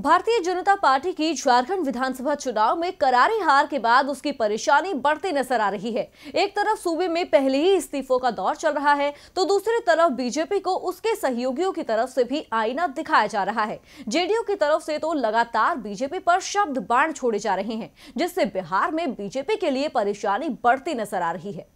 Bharatiya Janata party की झारखंड विधानसभा चुनाव में करारी हार के बाद उसकी परेशानी बढ़ती नज़र आ रही है। एक तरफ़ सूबे में पहले ही इस्तीफों का दौर चल रहा है तो दूसरी तरफ़ बीजेपी को उसके सहयोगियों की तरफ़ से भी आईना दिखाया जा रहा है। जेडीयू की तरफ़ से तो लगातार बीजेपी पर शब्द बाण छोड़े जा रहे हैं, जिससे बिहार में बीजेपी के लिए परेशानी बढ़ती नज़र आ रही है।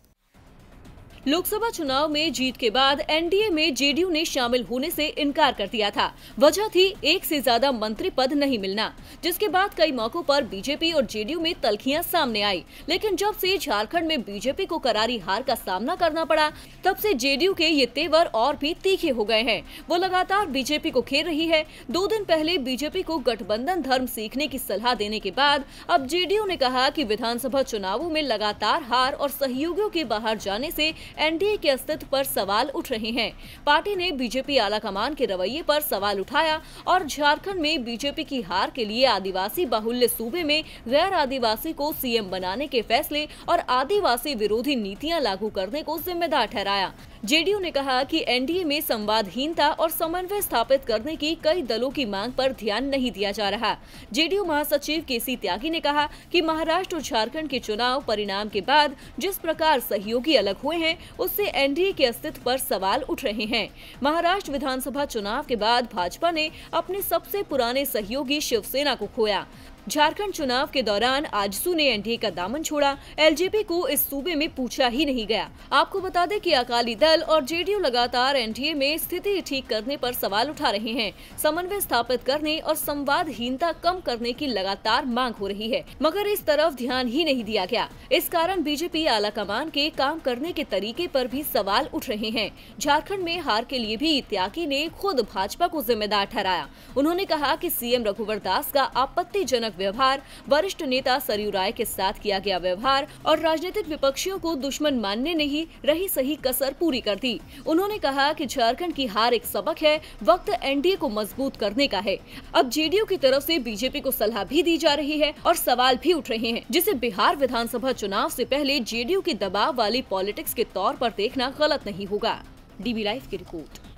लोकसभा चुनाव में जीत के बाद एनडीए में जेडीयू ने शामिल होने से इनकार कर दिया था। वजह थी, एक से ज़्यादा मंत्री पद नहीं मिलना, जिसके बाद कई मौकों पर बीजेपी और जेडीयू में तलखियाँ सामने आई। लेकिन जब से झारखंड में बीजेपी को करारी हार का सामना करना पड़ा, तब से जेडीयू के ये तेवर और भी तीखे हो गए हैं। वो लगातार बीजेपी को खेल रही है। दो दिन पहले बीजेपी को गठबंधन धर्म सीखने की सलाह देने के बाद, अब जेडीयू ने कहा कि विधानसभा चुनावों में लगातार हार और सहयोगियों के बाहर जाने से एनडीए के अस्तित्व पर सवाल उठ रहे हैं। पार्टी ने बीजेपी आलाकमान के रवैये पर सवाल उठाया और झारखंड में बीजेपी की हार के लिए आदिवासी बाहुल्य सूबे में गैर आदिवासी को सीएम बनाने के फैसले और आदिवासी विरोधी नीतियाँ लागू करने को जिम्मेदार ठहराया। जेडीयू ने कहा कि एनडीए में संवादहीनता और समन्वय स्थापित करने की कई दलों की मांग पर ध्यान नहीं दिया जा रहा। जेडीयू महासचिव के सी त्यागी ने कहा कि महाराष्ट्र और झारखंड के चुनाव परिणाम के बाद जिस प्रकार सहयोगी अलग हुए हैं, उससे एनडीए के अस्तित्व पर सवाल उठ रहे हैं। महाराष्ट्र विधानसभा चुनाव के बाद भाजपा ने अपने सबसे पुराने सहयोगी शिवसेना को खोया। झारखंड चुनाव के दौरान आजसू ने एनडीए का दामन छोड़ा। एलजेपी को इस सूबे में पूछा ही नहीं गया। आपको बता दें कि अकाली दल और जेडीयू लगातार एनडीए में स्थिति ठीक करने पर सवाल उठा रहे हैं। समन्वय स्थापित करने और संवादहीनता कम करने की लगातार मांग हो रही है, मगर इस तरफ़ ध्यान ही नहीं दिया गया। इस कारण बीजेपी आला कमान के काम करने के तरीके पर भी सवाल उठ रहे हैं। झारखंड में हार के लिए भी त्यागी ने खुद भाजपा को जिम्मेदार ठहराया। उन्होंने कहा की सीएम रघुवर दास का आपत्तिजनक व्यवहार, वरिष्ठ नेता सरयू राय के साथ किया गया व्यवहार और राजनीतिक विपक्षियों को दुश्मन मानने ने ही रही सही कसर पूरी कर दी। उन्होंने कहा कि झारखंड की हार एक सबक है, वक्त एनडीए को मज़बूत करने का है। अब जेडीयू की तरफ़ से बीजेपी को सलाह भी दी जा रही है और सवाल भी उठ रहे हैं, जिसे बिहार विधानसभा चुनाव से पहले जेडीयू की दबाव वाली पॉलिटिक्स के तौर पर देखना गलत नहीं होगा। डीबी लाइव की रिपोर्ट।